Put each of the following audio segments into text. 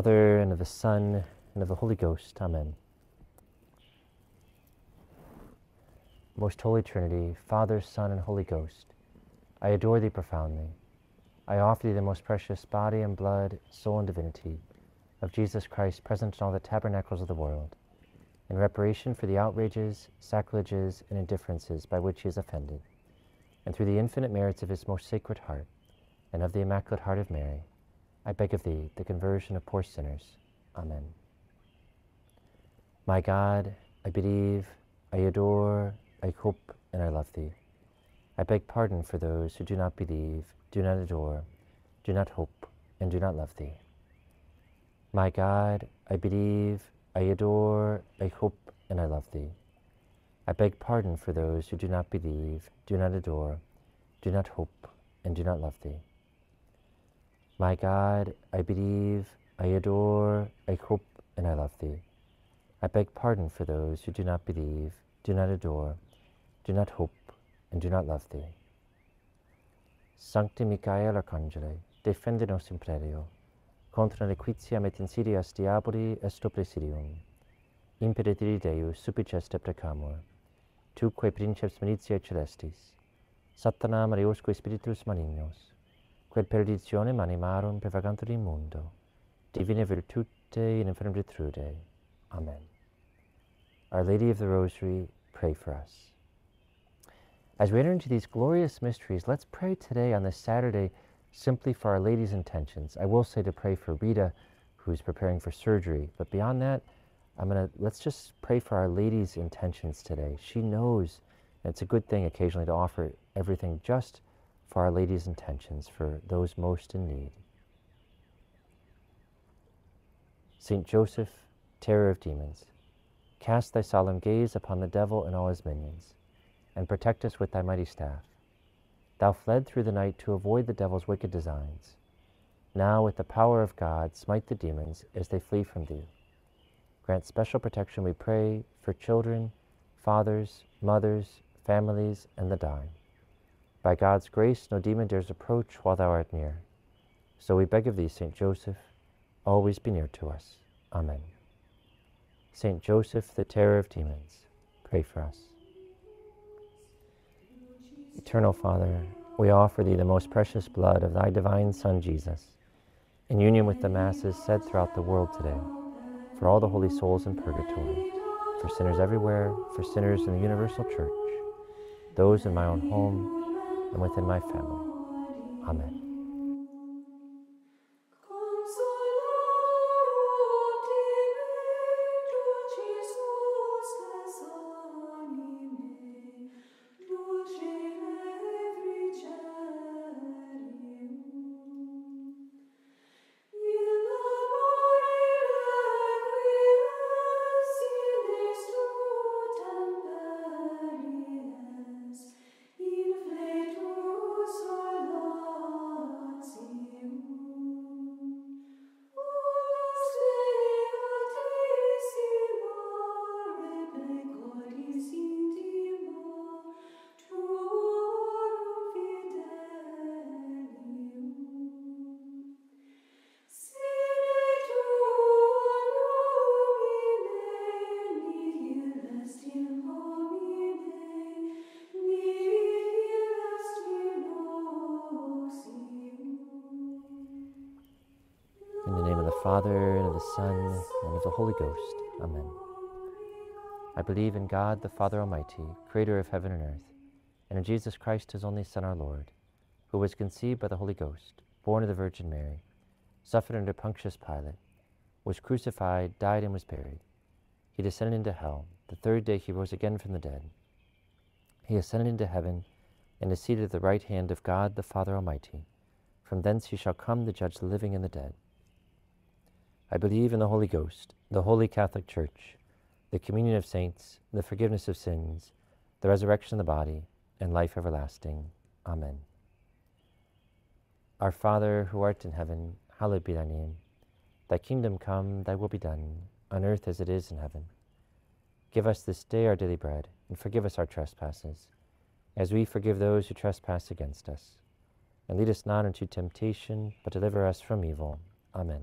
Father, and of the Son, and of the Holy Ghost. Amen. Most Holy Trinity, Father, Son, and Holy Ghost, I adore thee profoundly. I offer thee the most precious body and blood, soul and divinity of Jesus Christ present in all the tabernacles of the world, in reparation for the outrages, sacrileges, and indifferences by which he is offended, and through the infinite merits of his most sacred heart, and of the Immaculate Heart of Mary, I beg of thee the conversion of poor sinners. Amen. My God, I believe, I adore, I hope, and I love thee. I beg pardon for those who do not believe, do not adore, do not hope, and do not love thee. My God, I believe, I adore, I hope, and I love thee. I beg pardon for those who do not believe, do not adore, do not hope, and do not love thee. My God, I believe, I adore, I hope, and I love thee. I beg pardon for those who do not believe, do not adore, do not hope, and do not love thee. Sancti Michael Arcangele, defende nos imperio, contra nequitiam et insidias diaboli est opresidium. Imperitiri Deus supiceste precamur, tu tuque princeps militiae celestis, Satanam reosque spiritus malignos, quel perditionem animarum pervagantur in mundo, divina virtute in infernum trude. Amen. Our Lady of the Rosary, pray for us. As we enter into these glorious mysteries, let's pray today on this Saturday simply for Our Lady's intentions. I will say to pray for Rita, who's preparing for surgery, but beyond that, I'm gonna let's just pray for Our Lady's intentions today. She knows, and it's a good thing occasionally to offer everything just for Our Lady's intentions for those most in need. Saint Joseph, terror of demons, cast thy solemn gaze upon the devil and all his minions, and protect us with thy mighty staff. Thou fled through the night to avoid the devil's wicked designs. Now, with the power of God, smite the demons as they flee from thee. Grant special protection, we pray, for children, fathers, mothers, families, and the dying. By God's grace, no demon dares approach while thou art near. So we beg of thee, Saint Joseph, always be near to us. Amen. Saint Joseph, the terror of demons, pray for us. Eternal Father, we offer thee the most precious blood of thy divine Son, Jesus, in union with the masses said throughout the world today, for all the holy souls in purgatory, for sinners everywhere, for sinners in the universal church, those in my own home, and within my family. Amen. Father, and of the Son, and of the Holy Ghost. Amen. I believe in God, the Father Almighty, creator of heaven and earth, and in Jesus Christ, his only Son, our Lord, who was conceived by the Holy Ghost, born of the Virgin Mary, suffered under Pontius Pilate, was crucified, died, and was buried. He descended into hell. The third day he rose again from the dead. He ascended into heaven and is seated at the right hand of God, the Father Almighty. From thence he shall come to judge the living and the dead. I believe in the Holy Ghost, the Holy Catholic Church, the communion of saints, the forgiveness of sins, the resurrection of the body, and life everlasting. Amen. Our Father, who art in heaven, hallowed be thy name. Thy kingdom come, thy will be done, on earth as it is in heaven. Give us this day our daily bread, and forgive us our trespasses, as we forgive those who trespass against us. And lead us not into temptation, but deliver us from evil. Amen.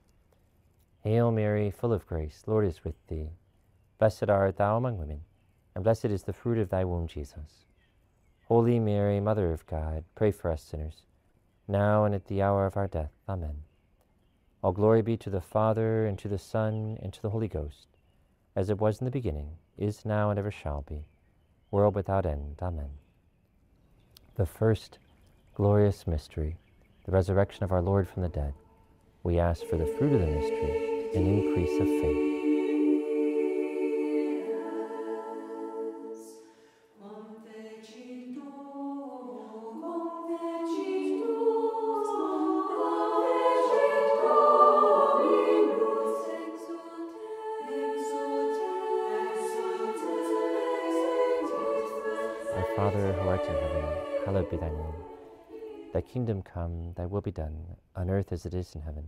Hail Mary, full of grace, Lord is with thee. Blessed art thou among women, and blessed is the fruit of thy womb, Jesus. Holy Mary, Mother of God, pray for us sinners, now and at the hour of our death. Amen. All glory be to the Father, and to the Son, and to the Holy Ghost, as it was in the beginning, is now, and ever shall be, world without end. Amen. The first glorious mystery, the resurrection of our Lord from the dead. We ask for the fruit of the mystery an increase of faith. Our Father who art in heaven, hallowed be thy name. Thy kingdom come, thy will be done, on earth as it is in heaven.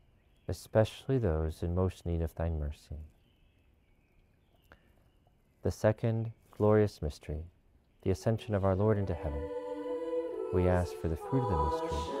especially those in most need of thine mercy. The second glorious mystery, the ascension of our Lord into heaven. We ask for the fruit of the mystery,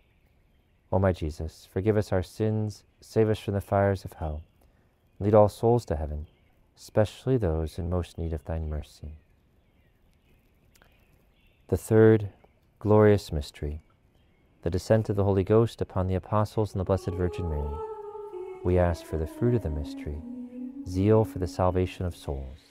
O my Jesus, forgive us our sins, save us from the fires of hell, lead all souls to heaven, especially those in most need of thine mercy. The third glorious mystery, the descent of the Holy Ghost upon the apostles and the Blessed Virgin Mary. We ask for the fruit of the mystery zeal for the salvation of souls.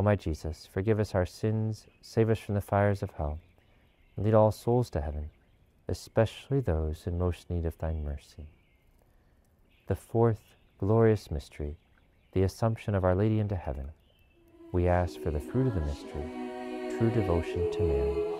O my Jesus, forgive us our sins, save us from the fires of hell, and lead all souls to heaven, especially those in most need of thy mercy. The fourth glorious mystery, the Assumption of Our Lady into heaven. We ask for the fruit of the mystery, true devotion to Mary.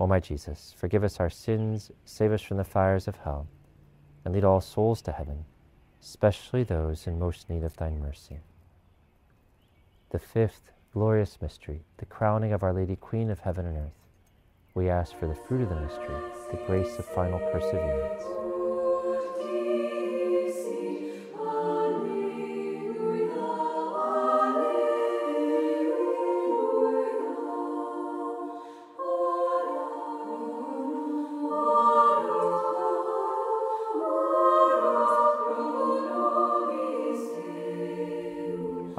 O my Jesus, forgive us our sins, save us from the fires of hell, and lead all souls to heaven, especially those in most need of thine mercy. The fifth glorious mystery, the crowning of Our Lady, Queen of heaven and earth. We ask for the fruit of the mystery, the grace of final perseverance.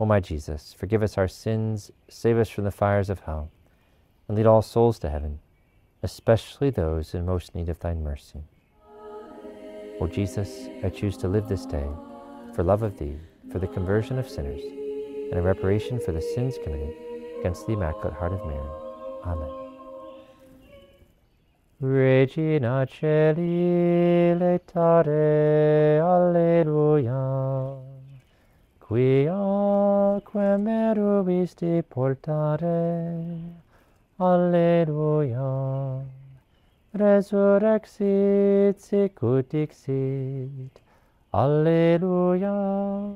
O my Jesus, forgive us our sins, save us from the fires of hell, and lead all souls to heaven, especially those in most need of thine mercy. O Jesus, I choose to live this day for love of thee, for the conversion of sinners, and in reparation for the sins committed against the Immaculate Heart of Mary. Amen. Regina Caeli, letare, Alleluia quia quem meruisti portare. Alleluia. Resurrexit sicut dixit. Alleluia.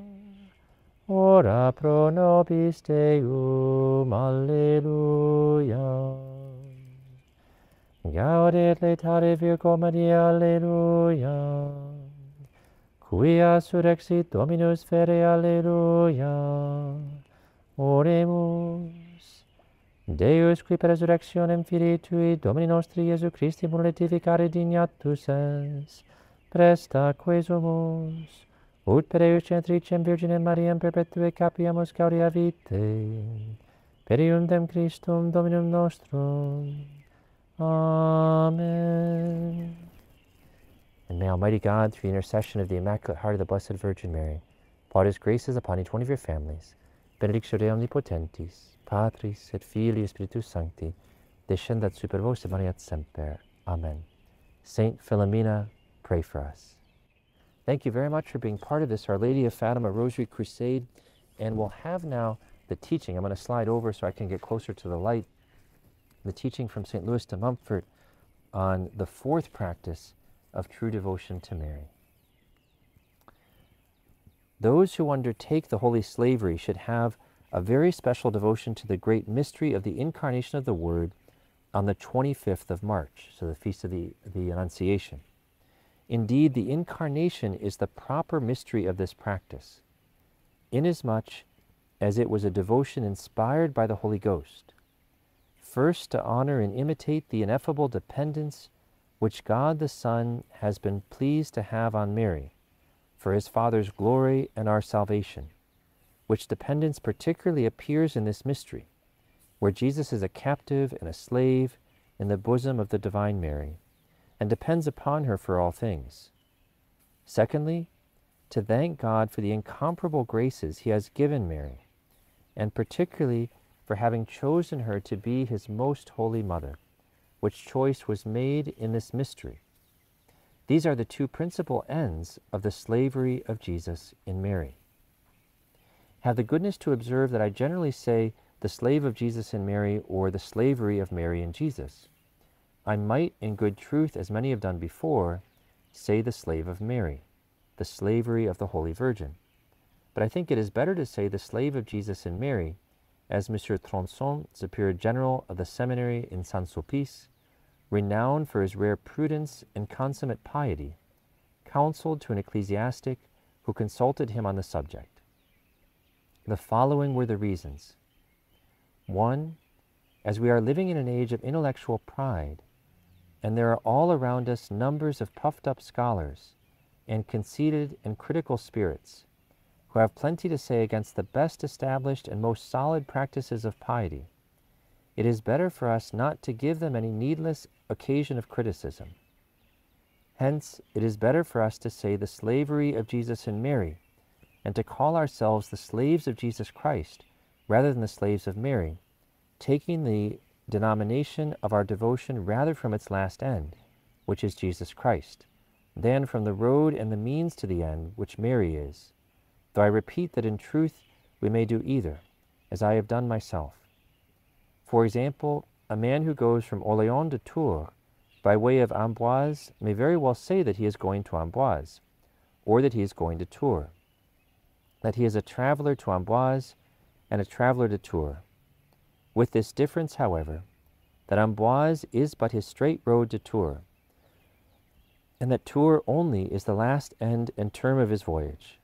Ora pro nobis Deum. Alleluia. Gaudet letare Virgo Maria. Alleluia quia surrexit Dominus fere, alleluia. Oremus. Deus, qui per resurrectionem filii tui, Domini nostri Iesu Christi multificare dignatus es, presta quesumus, ut per eus centricem Virginem Mariam perpetue capiamus gaudia vitae, periundem Christum Dominum nostrum. Amen. And may Almighty God, through the intercession of the Immaculate Heart of the Blessed Virgin Mary, pour his graces upon each one of your families. Benedictio Dei Omnipotentis, Patris et Filii Spiritus Sancti, descendat super vos et maniat semper. Amen. Saint Philomena, pray for us. Thank you very much for being part of this Our Lady of Fatima Rosary Crusade. And we'll have now the teaching. I'm going to slide over so I can get closer to the light. The teaching from St. Louis de Montfort on the fourth practice of true devotion to Mary. Those who undertake the holy slavery should have a very special devotion to the great mystery of the incarnation of the Word on the 25th of March, so the feast of the, the Annunciation. Indeed, the incarnation is the proper mystery of this practice, inasmuch as it was a devotion inspired by the Holy Ghost. First, to honor and imitate the ineffable dependence which God the Son has been pleased to have on Mary for his Father's glory and our salvation, which dependence particularly appears in this mystery, where Jesus is a captive and a slave in the bosom of the Divine Mary, and depends upon her for all things. Secondly, to thank God for the incomparable graces he has given Mary, and particularly for having chosen her to be his most holy mother, which choice was made in this mystery these are the two principal ends of the slavery of Jesus in Mary. Have the goodness to observe that I generally say the slave of Jesus in Mary or the slavery of Mary in Jesus. I might, in good truth, as many have done before, say the slave of Mary, the slavery of the Holy Virgin. But I think it is better to say the slave of Jesus in Mary, as M. Tronson, Superior General of the Seminary in Saint Sulpice, renowned for his rare prudence and consummate piety, counseled to an ecclesiastic who consulted him on the subject. The following were the reasons. One, as we are living in an age of intellectual pride, and there are all around us numbers of puffed up scholars and conceited and critical spirits who have plenty to say against the best established and most solid practices of piety, it is better for us not to give them any needless occasion of criticism. Hence, it is better for us to say the slavery of Jesus and Mary, and to call ourselves the slaves of Jesus Christ rather than the slaves of Mary, taking the denomination of our devotion rather from its last end, which is Jesus Christ, than from the road and the means to the end, which Mary is. Though I repeat that in truth we may do either, as I have done myself. For example, a man who goes from Orléans to Tours by way of Amboise may very well say that he is going to Amboise, or that he is going to Tours, that he is a traveler to Amboise and a traveler to Tours. With this difference, however, that Amboise is but his straight road to Tours, and that Tours only is the last end and term of his voyage.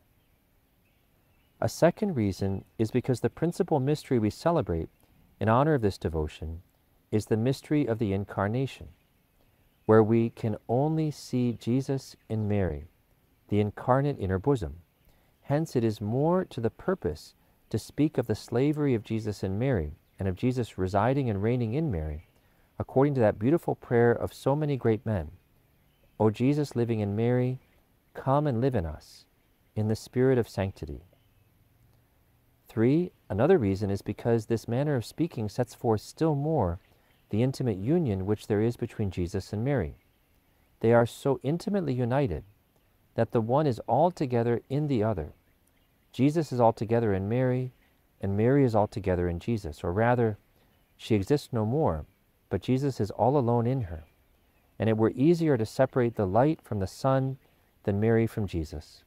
A second reason is because the principal mystery we celebrate in honor of this devotion is the mystery of the Incarnation, where we can only see Jesus in Mary, the incarnate in her bosom. Hence, it is more to the purpose to speak of the slavery of Jesus in Mary and of Jesus residing and reigning in Mary, according to that beautiful prayer of so many great men O Jesus living in Mary, come and live in us in the spirit of sanctity. Three, another reason is because this manner of speaking sets forth still more the intimate union which there is between Jesus and Mary. They are so intimately united that the one is altogether in the other. Jesus is altogether in Mary, and Mary is altogether in Jesus, or rather, she exists no more, but Jesus is all alone in her. And it were easier to separate the light from the sun than Mary from Jesus,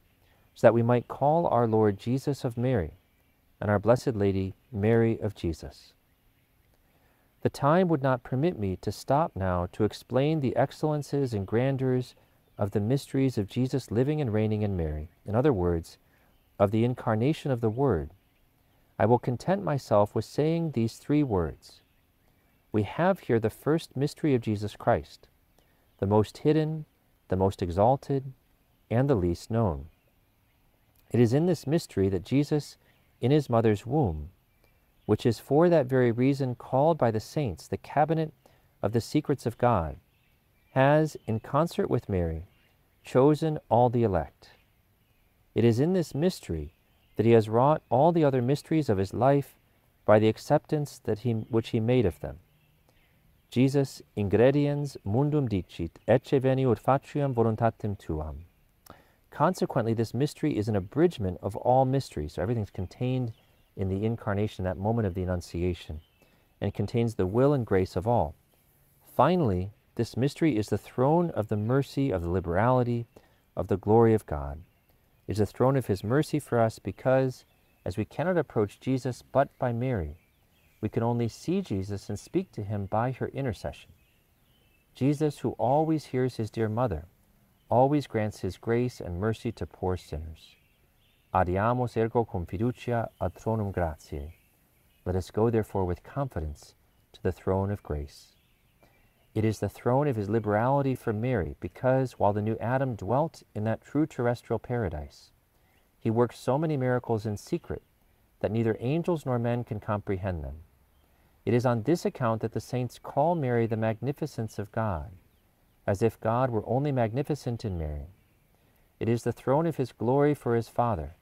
so that we might call our Lord Jesus of Mary and Our Blessed Lady, Mary of Jesus. The time would not permit me to stop now to explain the excellences and grandeurs of the mysteries of Jesus living and reigning in Mary, in other words, of the incarnation of the Word. I will content myself with saying these three words. We have here the first mystery of Jesus Christ, the most hidden, the most exalted, and the least known. It is in this mystery that Jesus in his mother's womb, which is for that very reason called by the saints the cabinet of the secrets of God, has, in concert with Mary, chosen all the elect. It is in this mystery that he has wrought all the other mysteries of his life by the acceptance that he, which he made of them. Jesus ingrediens mundum dicit, ecce venio ut faciam voluntatem tuam. Consequently, this mystery is an abridgment of all mysteries. So everything's contained in the incarnation, that moment of the Annunciation, and contains the will and grace of all. Finally, this mystery is the throne of the mercy, of the liberality, of the glory of God. It is the throne of His mercy for us because, as we cannot approach Jesus but by Mary, we can only see Jesus and speak to Him by her intercession. Jesus, who always hears His dear mother, always grants His grace and mercy to poor sinners. Adeamus ergo cum fiducia ad thronum gratiae. Let us go therefore with confidence to the throne of grace. It is the throne of his liberality for Mary, because while the new Adam dwelt in that true terrestrial paradise, he worked so many miracles in secret that neither angels nor men can comprehend them. It is on this account that the saints call Mary the magnificence of God, as if God were only magnificent in Mary. It is the throne of his glory for his Father,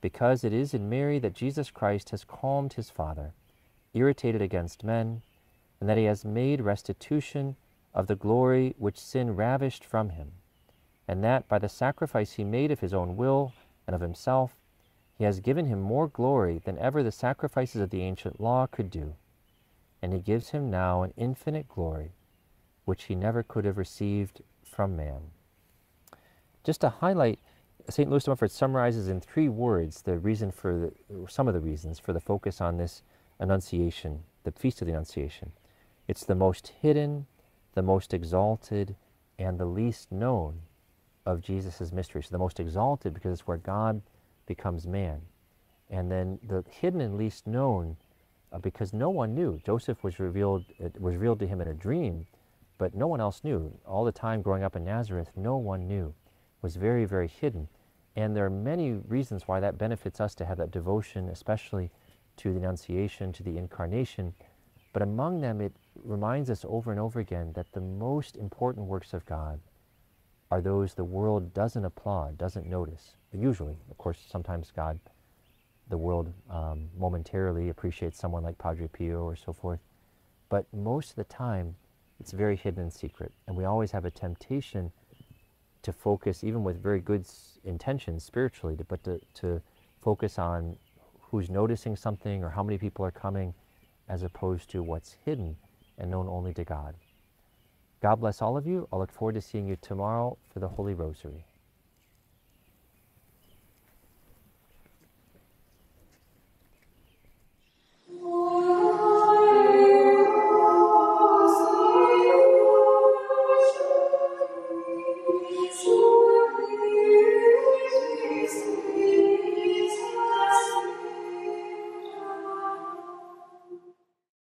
because it is in Mary that Jesus Christ has calmed his Father, irritated against men, and that he has made restitution of the glory which sin ravished from him, and that by the sacrifice he made of his own will and of himself, he has given him more glory than ever the sacrifices of the ancient law could do. And he gives him now an infinite glory, which he never could have received from man. Just to highlight St. Louis de Montfort summarizes in three words the reason for the, some of the reasons for the focus on this Annunciation, the Feast of the Annunciation. It's the most hidden, the most exalted, and the least known of Jesus' mysteries. The most exalted because it's where God becomes man. And then the hidden and least known uh, because no one knew. Joseph was revealed, it was revealed to him in a dream, but no one else knew. All the time growing up in Nazareth, no one knew was very, very hidden. And there are many reasons why that benefits us to have that devotion, especially to the Annunciation, to the Incarnation. But among them, it reminds us over and over again that the most important works of God are those the world doesn't applaud, doesn't notice. Usually, of course, sometimes God, the world um, momentarily appreciates someone like Padre Pio or so forth. But most of the time, it's very hidden and secret. And we always have a temptation to focus, even with very good intentions spiritually, to, but to, to focus on who's noticing something or how many people are coming, as opposed to what's hidden and known only to God. God bless all of you. I'll look forward to seeing you tomorrow for the Holy Rosary.